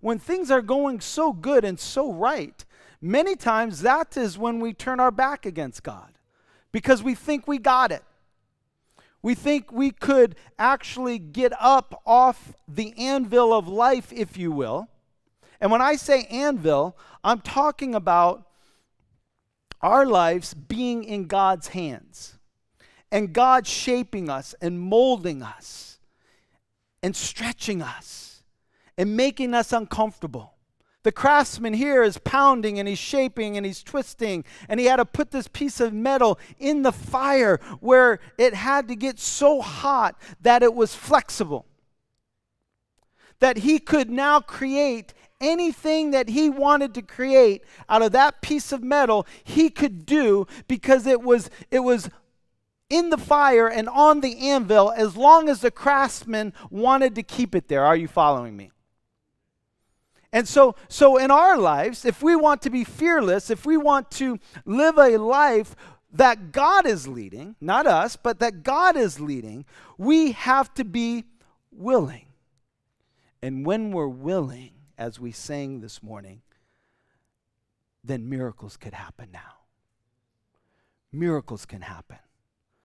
when things are going so good and so right, many times that is when we turn our back against God because we think we got it. We think we could actually get up off the anvil of life, if you will. And when I say anvil, I'm talking about our lives being in God's hands and God shaping us and molding us and stretching us and making us uncomfortable. The craftsman here is pounding and he's shaping and he's twisting, and he had to put this piece of metal in the fire where it had to get so hot that it was flexible. That he could now create anything that he wanted to create out of that piece of metal, he could do because it was, it was in the fire and on the anvil as long as the craftsman wanted to keep it there. Are you following me? And so, so in our lives, if we want to be fearless, if we want to live a life that God is leading, not us, but that God is leading, we have to be willing. And when we're willing, as we sang this morning, then miracles could happen now. Miracles can happen.